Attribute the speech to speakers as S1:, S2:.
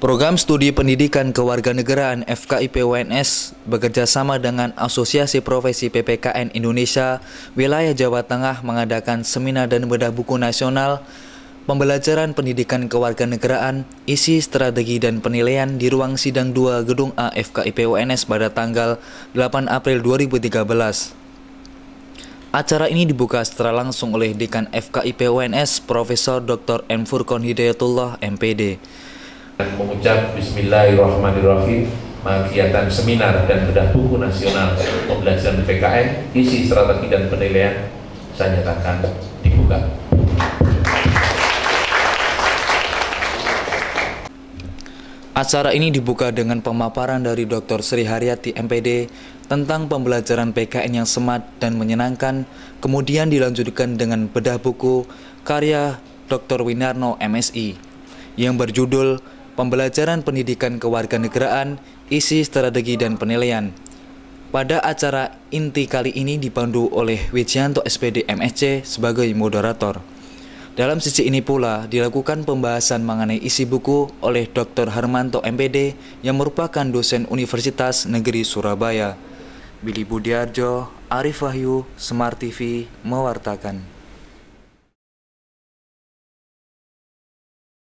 S1: Program Studi Pendidikan Kewarganegaraan FKIP UNS bekerja sama dengan Asosiasi Profesi PPKN Indonesia Wilayah Jawa Tengah mengadakan seminar dan bedah buku nasional pembelajaran pendidikan kewarganegaraan, isi strategi dan penilaian di ruang sidang 2 Gedung A FKIP UNS pada tanggal 8 April 2013. Acara ini dibuka secara langsung oleh Dekan FKIP UNS Profesor Dr. M. Furkon Hidayatullah MPD
S2: mengucap Bismillahirrahmanirrahim kegiatan seminar dan bedah buku nasional pembelajaran PKN isi strategi dan penilaian saya nyatakan dibuka
S1: Acara ini dibuka dengan pemaparan dari Dr. Sri Haryati MPD tentang pembelajaran PKN yang semat dan menyenangkan, kemudian dilanjutkan dengan bedah buku karya Dr. Winarno MSI yang berjudul pembelajaran pendidikan kewarganegaraan, isi strategi dan penilaian. Pada acara inti kali ini dipandu oleh Wijanto SPD MSC sebagai moderator. Dalam sisi ini pula dilakukan pembahasan mengenai isi buku oleh Dr. Harmanto MPD yang merupakan dosen Universitas Negeri Surabaya. Billy Budiarjo, Arif Wahyu, Smart TV, mewartakan.